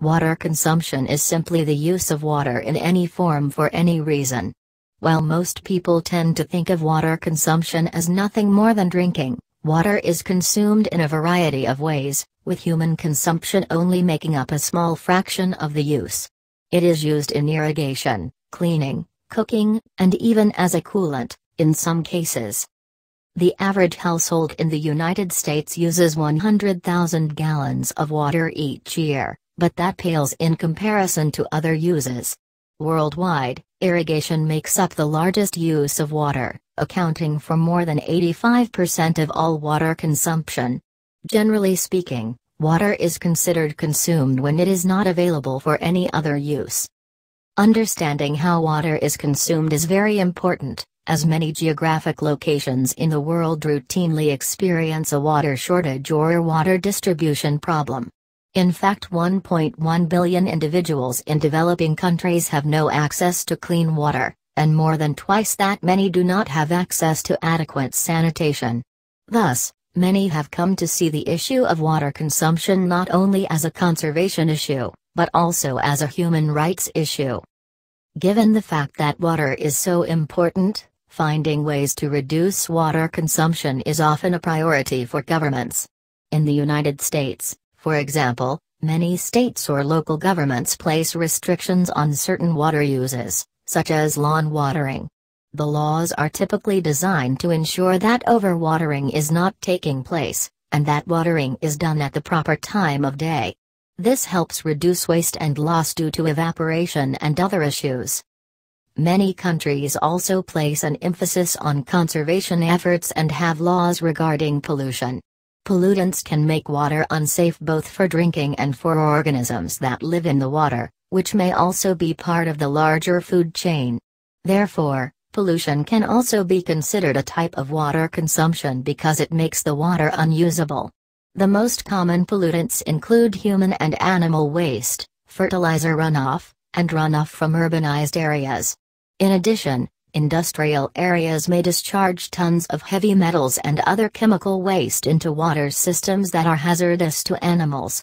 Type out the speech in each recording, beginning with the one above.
Water consumption is simply the use of water in any form for any reason. While most people tend to think of water consumption as nothing more than drinking, water is consumed in a variety of ways, with human consumption only making up a small fraction of the use. It is used in irrigation, cleaning, cooking, and even as a coolant, in some cases. The average household in the United States uses 100,000 gallons of water each year, but that pales in comparison to other uses. Worldwide, irrigation makes up the largest use of water, accounting for more than 85% of all water consumption. Generally speaking, water is considered consumed when it is not available for any other use. Understanding how water is consumed is very important, as many geographic locations in the world routinely experience a water shortage or a water distribution problem. In fact 1.1 billion individuals in developing countries have no access to clean water, and more than twice that many do not have access to adequate sanitation. Thus, many have come to see the issue of water consumption not only as a conservation issue, but also as a human rights issue. Given the fact that water is so important, finding ways to reduce water consumption is often a priority for governments. In the United States, for example, many states or local governments place restrictions on certain water uses, such as lawn watering. The laws are typically designed to ensure that overwatering is not taking place, and that watering is done at the proper time of day. This helps reduce waste and loss due to evaporation and other issues. Many countries also place an emphasis on conservation efforts and have laws regarding pollution. Pollutants can make water unsafe both for drinking and for organisms that live in the water, which may also be part of the larger food chain. Therefore, pollution can also be considered a type of water consumption because it makes the water unusable. The most common pollutants include human and animal waste, fertilizer runoff, and runoff from urbanized areas. In addition, industrial areas may discharge tons of heavy metals and other chemical waste into water systems that are hazardous to animals.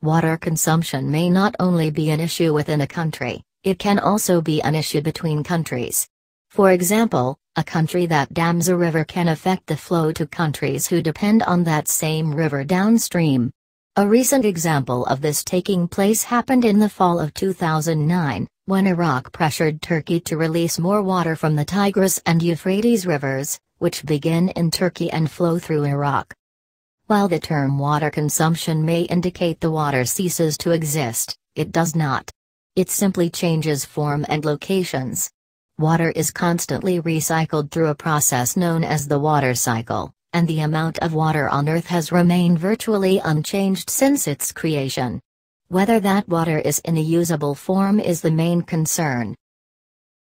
Water consumption may not only be an issue within a country, it can also be an issue between countries. For example, a country that dams a river can affect the flow to countries who depend on that same river downstream. A recent example of this taking place happened in the fall of 2009, when Iraq pressured Turkey to release more water from the Tigris and Euphrates rivers, which begin in Turkey and flow through Iraq. While the term water consumption may indicate the water ceases to exist, it does not. It simply changes form and locations. Water is constantly recycled through a process known as the water cycle, and the amount of water on Earth has remained virtually unchanged since its creation. Whether that water is in a usable form is the main concern.